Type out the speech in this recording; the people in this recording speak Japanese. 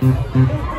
え